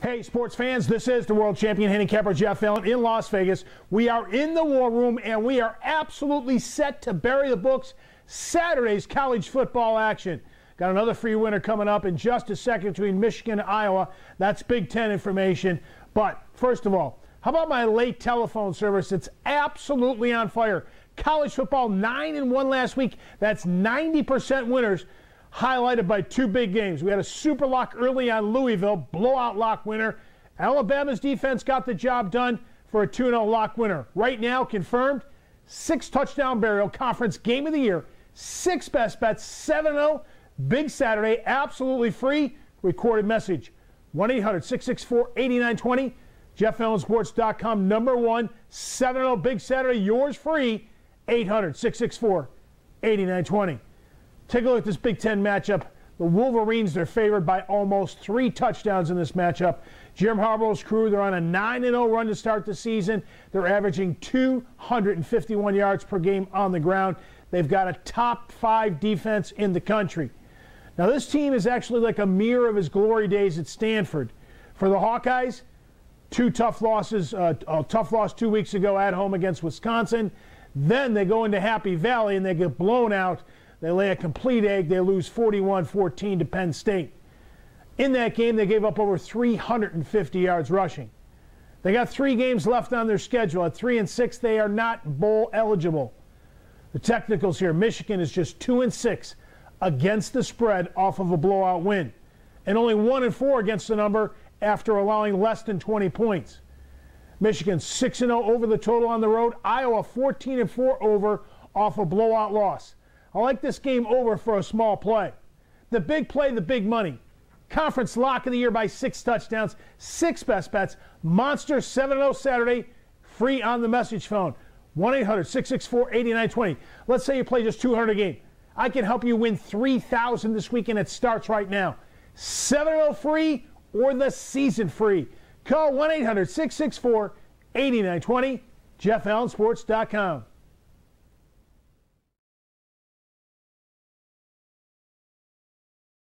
Hey, sports fans, this is the world champion handicapper Jeff Allen in Las Vegas. We are in the war room and we are absolutely set to bury the books Saturday's college football action. Got another free winner coming up in just a second between Michigan and Iowa. That's Big Ten information. But first of all, how about my late telephone service? It's absolutely on fire. College football 9 and 1 last week. That's 90% winners highlighted by two big games. We had a super lock early on Louisville, blowout lock winner. Alabama's defense got the job done for a 2 0 lock winner. Right now, confirmed, six touchdown burial, conference game of the year, six best bets, 7 0. Big Saturday, absolutely free. Recorded message 1 800 664 8920. JeffAllenSports.com, number one, 7 0 Big Saturday, yours free, 800 664 8920. Take a look at this Big Ten matchup. The Wolverines, they're favored by almost three touchdowns in this matchup. Jim Harbaugh's crew, they're on a 9 0 run to start the season. They're averaging 251 yards per game on the ground. They've got a top five defense in the country. Now, this team is actually like a mirror of his glory days at Stanford. For the Hawkeyes, two tough losses, uh, a tough loss two weeks ago at home against Wisconsin. Then they go into Happy Valley and they get blown out they lay a complete egg. They lose 41 14 to Penn State. In that game, they gave up over 350 yards rushing. They got three games left on their schedule. At three and six, they are not bowl eligible. The technicals here Michigan is just two and six against the spread off of a blowout win, and only one and four against the number after allowing less than 20 points. Michigan 6 0 over the total on the road. Iowa 14 and 4 over off a blowout loss. I like this game over for a small play. The big play, the big money. Conference lock of the year by six touchdowns, six best bets. Monster 7 0 Saturday, free on the message phone. 1 800 664 8920. Let's say you play just 200 a game. I can help you win 3000 this weekend. It starts right now. 7 0 free or the season free. Call 1 800 664 8920. JeffAllenSports.com.